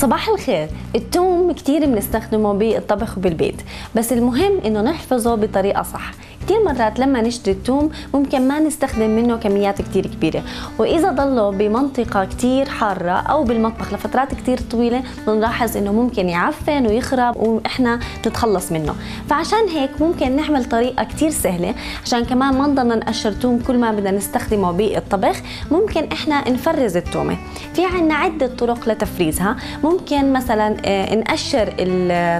صباح الخير. التوم كتير بنستخدمه بالطبخ بالبيت بس المهم إنه نحفظه بطريقة صح. كثير مرات لما نشتري الثوم ممكن ما نستخدم منه كميات كثير كبيرة. وإذا ضلوا بمنطقة كثير حارة أو بالمطبخ لفترات كثير طويلة بنلاحظ إنه ممكن يعفن ويخرب وإحنا نتخلص منه. فعشان هيك ممكن نعمل طريقة كثير سهلة. عشان كمان ما نضلنا نقشر ثوم كل ما بدنا نستخدمه بالطبخ ممكن إحنا نفرز الثومة في عنا عدة طرق لتفريزها. ممكن مثلا آه، نقشر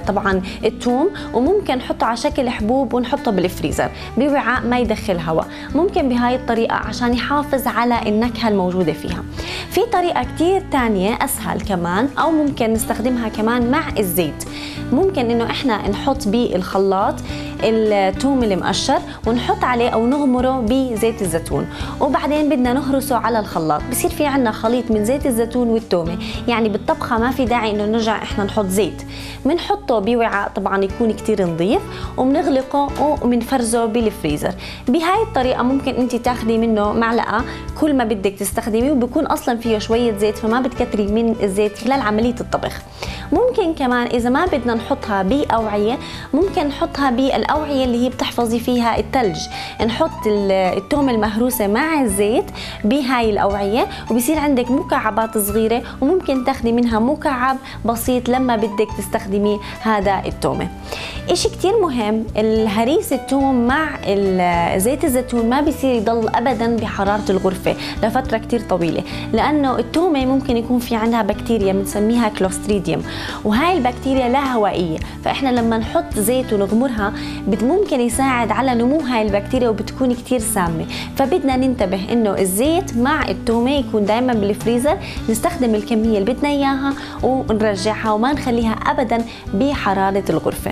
طبعا الثوم وممكن نحطه على شكل حبوب ونحطه بالفريزر. بوعاء ما يدخل هواء ممكن بهاي الطريقة عشان يحافظ على النكهة الموجودة فيها. في طريقة كتير تانية أسهل كمان أو ممكن نستخدمها كمان مع الزيت. ممكن إنه إحنا نحط بالخلاط الثوم المقشر ونحط عليه أو نغمره بزيت الزيتون. وبعدين بدنا نهرسه على الخلاط. بصير في عندنا خليط من زيت الزيتون والثومة. يعني بالطبخة ما في داعي إنه نرجع إحنا نحط زيت. بنحطه بوعاء طبعا يكون كتير نظيف وبنغلقه وبنفرزه بالفريزر. بهاي الطريقة ممكن أنت تاخذي منه معلقة كل ما بدك تستخدميه وبكون أصلا فيه شوية زيت فما بتكتري من الزيت خلال عملية الطبخ. ممكن كمان إذا ما بدنا نحطها بأوعية ممكن نحطها بالاوعيه اللي هي بتحفظي فيها الثلج نحط التوم المهروسة مع الزيت بهاي الأوعية وبصير عندك مكعبات صغيرة وممكن تاخذي منها مكعب بسيط لما بدك تستخدمي هذا التومه إشي كتير مهم. الهريس التوم مع زيت الزيتون ما بيصير يضل أبدا بحرارة الغرفة لفترة كتير طويلة لأنه التومة ممكن يكون في عندها بكتيريا بنسميها كلوستريديوم وهاي البكتيريا لا هوائية. فإحنا لما نحط زيت ونغمرها ممكن يساعد على نمو هاي البكتيريا وبتكون كتير سامة. فبدنا ننتبه إنه الزيت مع التومة يكون دائما بالفريزر نستخدم الكمية اللي بدنا إياها ونرجعها وما نخليها أبدا بحرارة الغرفة.